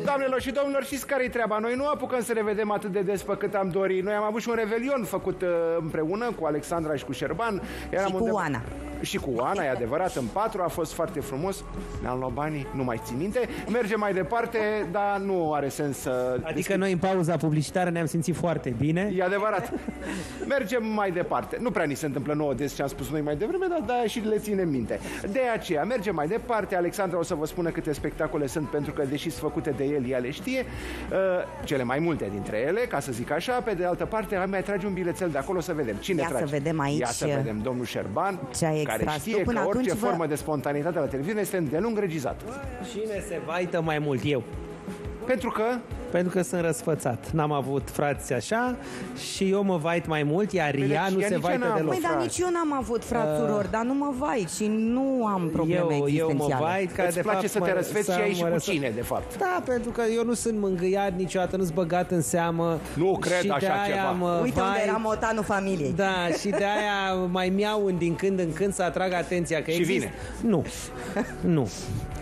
Doamnelor și domnilor, știți care-i treaba? Noi nu apucăm să ne vedem atât de des pe cât am dorit. Noi am avut și un revelion făcut uh, împreună cu Alexandra și cu Șerban. Eram Și cu undeva- Oana. Și cu Oana, e adevărat, în patru a fost foarte frumos. Ne-am luat banii, nu mai țin minte. Mergem mai departe, dar nu are sens să... Adică noi în pauza publicitară ne-am simțit foarte bine. E adevărat. Mergem mai departe. Nu prea ni se întâmplă nouă des ce am spus noi mai devreme, dar da, și le ținem minte. De aceea, mergem mai departe. Alexandra o să vă spună câte spectacole sunt, pentru că, deși sunt făcute de el, ea le știe. Uh, cele mai multe dintre ele, ca să zic așa. Pe de altă parte, mai trage un bilețel de acolo să vedem. Cine Ia să trage? vedem aici, Ia să vedem domnul Șerban, ce ai care extras știe tu. Până că orice atunci vă- formă de spontanitate la televiziune este îndelung regizat. Cine se vaită mai mult? Eu. Pentru că Pentru că sunt răsfățat. N-am avut frați așa și eu mă vait mai mult, iar Bine, ea nu ea se nici vaită n-a deloc. Măi, dar frate. nici eu n-am avut frați surori, dar nu mă vai și nu am probleme eu, eu mă existențiale. vait ca îți de place fapt să te mă- răsfeți să și ai și mă cu răsfăț. cine, de fapt. Da, pentru că eu nu sunt mângâiat niciodată, nu-s băgat în seamă. Nu cred și de așa aia ceva. Mă Uite unde vait. era motanul familiei. Da, și de aia mai miau în din când în când să atrag atenția că Și există. vine. Nu. Nu.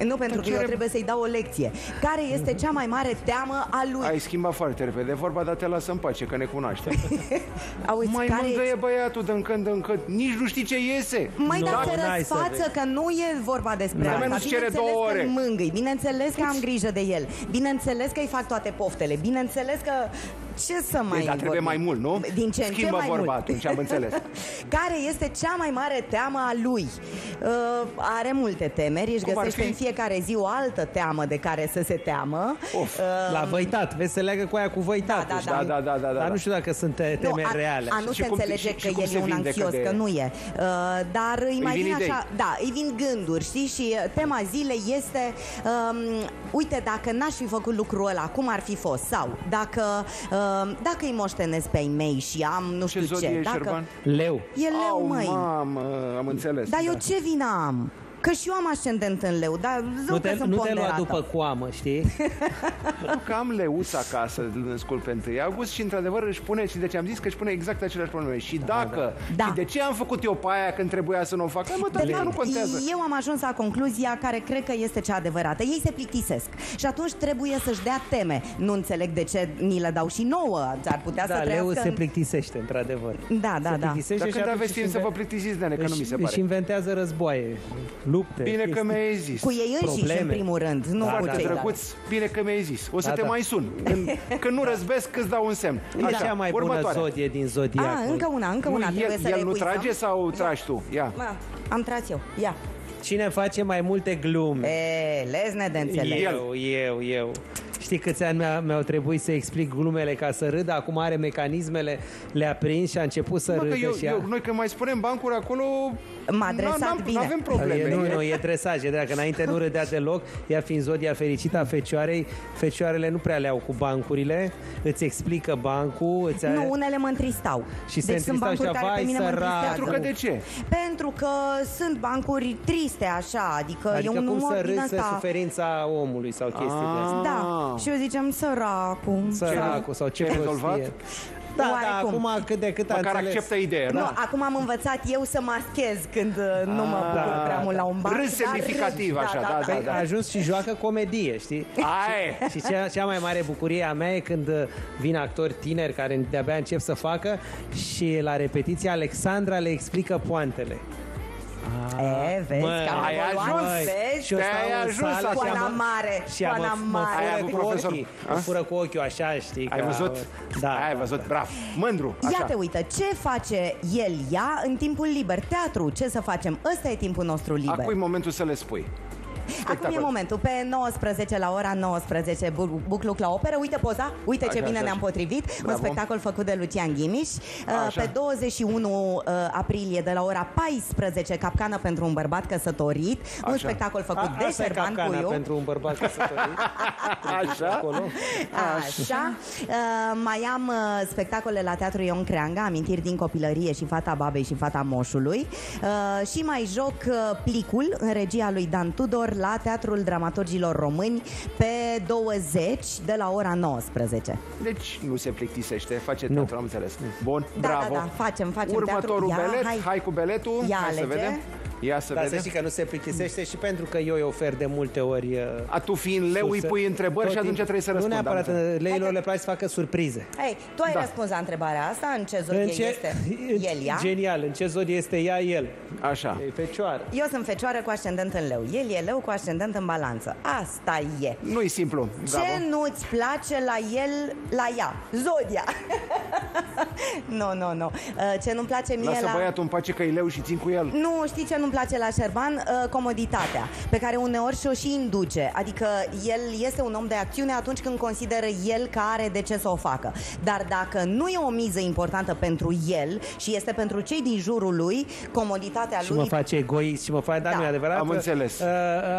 Nu, pentru că eu trebuie să-i dau o lecție. Care este cea mai mare teamă a lui? Ai schimbat foarte repede vorba, dar te lasă în pace, că ne cunoaștem. Auzi, Mai care mângâie băiatul de când în când, nici nu știi ce iese. Mai Nu, da, se n-ai să răsfață că nu e vorba despre N-ai. asta. Nu-ți cere Bineînțeles două că ore. îl mângâi, bineînțeles că am grijă de el, bineînțeles că îi fac toate poftele, bineînțeles că ce să mai Deci, dar trebuie vorbim? mai mult, nu? Din ce în ce Schimbă mai vorba mult. atunci, am înțeles. Care este cea mai mare teamă a lui? Uh, are multe temeri, își Cum ar găsește fi? în fiecare zi o altă teamă de care să se teamă. Of, Uh, La văitat. Vezi să leagă cu aia cu văitat. Da, da, știi? da. Da, da, da, da, da. Dar nu știu dacă sunt te- teme a, reale. A nu Și se cum- înțelege și- că și cum el se e un vindecă anxios, de- că nu e. Uh, dar îi mai vin vin idei. așa, da, îi vin gânduri, știi? Și uh, tema zilei este, um, uite, dacă n-aș fi făcut lucrul ăla, cum ar fi fost? Sau dacă, um, dacă îi moștenesc pe ai mei și am nu Ce știu zodie ce. e Dacă... Șerban? Leu. E leu, Au, măi. mamă, am înțeles. Dar eu da. ce vină am? Că și eu am ascendent în leu, dar zău Nu că te, sunt nu te lua ponderată. după coamă, știi? Pentru că am leuț acasă, îl născul pe 1 august și într-adevăr își pune, și de ce am zis că își pune exact aceleași probleme. Și dacă, Da. și de ce am făcut eu pe aia când trebuia să nu o fac? Hai, Mă, dar De nu fapt, contează. eu am ajuns la concluzia care cred că este cea adevărată. Ei se plictisesc și atunci trebuie să-și dea teme. Nu înțeleg de ce ni le dau și nouă. Ar putea Da, să leu trăiască... se în- plictisește, într-adevăr. Da, da, se da. plictisește Dar și când atunci aveți timp își să vă inven- plictisiți, Nene, că nu mi se își- pare. Își inventează războaie, lupte. Bine că chestii. mi-ai zis. Cu ei înșiși, Probleme. în primul rând, nu Da, cu da, cei Drăguț, bine că mi-ai zis. O să Da, te da. mai sun. Când, când nu răzbesc, îți dau un semn. E cea mai bună următoarea. zodie din zodiac. Ah, încă una, încă Nu, una. trebuie el, să el le nu trage sau tragi tu? Ia. Ma, am tras eu. Ia. Cine face mai multe glume? E, lezne de înțeles. Eu, eu, eu. Știi câți ani mi-a, mi-au trebuit să explic glumele ca să râd? Acum are mecanismele, le-a prins și a început să Mă, că râdă eu, și ea. eu, noi când mai spunem bancuri acolo... M-a adresat n-am- bine. Avem E, probleme. nu, nu, e dresaj, e drept, că înainte nu râdea deloc, ea fiind zodia fericită a fecioarei, fecioarele nu prea le-au cu bancurile, îți explică bancul, îți Nu, unele mă întristau. Și se deci sunt întristau bancuri și care pe vai, mine mă sărac. întristează. Pentru că de ce? Pentru că sunt bancuri triste așa, adică, Adică e un cum umor să din râzi pe ăsta. suferința omului sau chestii de astea. Da, și eu zicem săracul. Săracul sau ce Ce ai rezolvat? prostie. Da, da, Oarecum. acum cât de cât a Măcar înțeles. acceptă ideea, Nu, da? acum am învățat eu să maschez când uh, nu mă Ah, bucur da. prea mult la un banc. Râs dar semnificativ, râs. așa, da, da, Păi, a ajuns și joacă comedie, știi? Aia e. Și cea, cea mai mare bucurie a mea e când uh, vin actori tineri care de-abia încep să facă și la repetiție Alexandra le explică poantele. E, vezi Măi, că am ai evoluat, ajuns. vezi? Și eu Te-ai stau în ajuns sală așa, și Coana am- mare, și am- coana mă, mare. fură Ai avut cu profesor? ochii, A? mă fură cu ochiul așa, știi? Ai ca- văzut? Da. Ai văzut, bravo. Mândru, așa. Ia te uită, ce face el, ea, în timpul liber? Teatru, ce să facem? Ăsta e timpul nostru liber. Acum e momentul să le spui. Acum e momentul. Pe 19, la ora 19, Bu- Bucluc la operă. Uite poza, uite ce Așa, bine așa, ne-am așa. potrivit. Bravo. Un spectacol făcut de Lucian Ghimiș. Uh, Așa. Pe 21 uh, aprilie, de la ora 14, Capcană pentru un bărbat căsătorit. Un Așa. spectacol făcut A, de asta e Șerban capcana Cuiu. pentru un bărbat căsătorit. Așa? Acolo. Așa. Uh, mai am uh, spectacole la Teatrul Ion Creanga, amintiri din copilărie și fata babei și fata moșului. Uh, și mai joc uh, plicul în regia lui Dan Tudor la Teatrul Dramaturgilor Români pe 20 de la ora 19. Deci nu se plictisește, face Nu. teatru, am înțeles. Bun, Da, bravo. da, da, facem, facem Următorul teatru. Ia, belet, hai. hai cu beletul, Ia hai să alege. vedem. Ia să Dar să vedem. știi că nu se plictisește și pentru că eu îi ofer de multe ori... uh, A, tu fiind leu, îi surse. pui întrebări Tot și atunci timpul. trebuie să răspundă. Nu neapărat, am înțeles. uh, leilor Hai că- le place să facă surprize. Hei, tu ai Da. răspuns la întrebarea asta? În ce zodie În ce, este el, ea? Genial, în ce zodie este ea, el? Așa. E fecioară. Eu sunt fecioară cu ascendent în leu. El e leu cu ascendent în balanță. Asta e. Nu-i simplu. Bravo. Ce nu-ți place la el, la ea? Zodia. nu, nu, nu. Uh, Ce nu-mi place mie Lasă la... băiatul în pace că e leu și țin cu el. Nu, știi ce nu-mi place la Șerban? Uh, Comoditatea, pe care uneori și-o și induce. Adică el este un om de acțiune atunci când consideră el că are de ce să o facă. Dar dacă nu e o miză importantă pentru el și este pentru cei din jurul lui, comoditatea Și lui... mă face egoist și mă face, dar Da. nu e adevărat. Am că, înțeles. uh,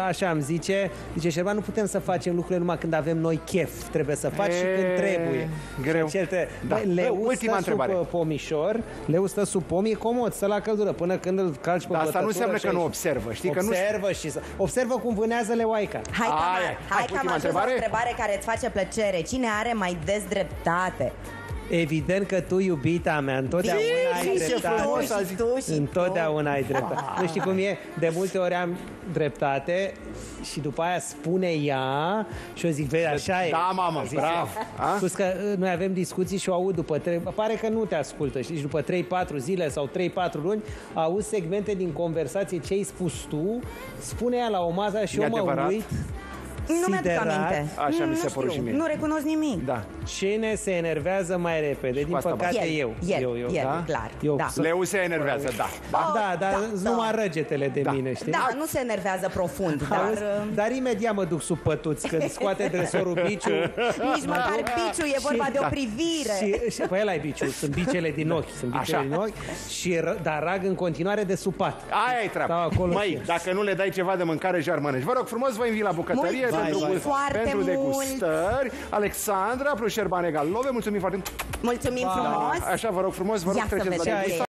Așa îmi zice, zice Șerban, nu putem să facem lucrurile numai când avem noi chef. Trebuie să faci și E, când trebuie. greu. Și el te- Da. Băi, Leu Ultima stă întrebare. sub uh, pomișor, leu stă sub pom, e comod, stă la căldură până când îl calci pe Dar asta nu bătătură înseamnă și că nu aici. observă, știi? Că nu- observă și să... Observă cum vânează leoaica. Hai că, am, Aia, hai, hai, că am ultima ajuns la o întrebare. întrebare care îți face plăcere. Cine are mai des dreptate? Evident că tu, iubita mea, întotdeauna ai și dreptate. tu, și tu, și tu. Întotdeauna ai dreptate. Nu știi cum e? De multe ori am dreptate și după aia spune ea și eu zic, vezi, așa e. Da, mamă, Zice, bravo. A? Plus că uh, noi avem discuții și o aud după trei, pare că nu te ascultă, știi, și după 3-4 zile sau 3-4 luni, auzi segmente din conversație ce ai spus tu, spune ea la o mază și E eu mă adevărat? uit Nu mi-aduc siderat. aminte. Așa mi Nu se știu, părut și mie. Nu recunosc nimic. Da. Cine se enervează mai repede? Din asta păcate El, eu. el, eu, eu. el, da? clar. Eu da. sunt- Leu se enervează, da. da. Da, dar da, numai da. răgetele de Da. mine, știi? Da, nu se enervează profund, dar Auzi? uh, Dar imediat mă duc sub pătuți când scoate dresorul biciu. nici măcar biciu, e vorba de o da. privire. Și, și pe el ai biciu, sunt bicele din ochi, sunt bicele Așa. din ochi, și, ră- dar rag în continuare de supat. Aia e Stau treaba. acolo Măi, și- dacă nu le dai ceva de mâncare, jar mănânci. Vă rog frumos, vă invit la bucătărie Mulțumim pentru, vai, foarte pentru mult. degustări. Alexandra plus Șerban egal Love, mulțumim foarte mult. Mulțumim frumos. Așa, vă rog frumos, vă rog, Ia să treceți la vedem degustări. ce e.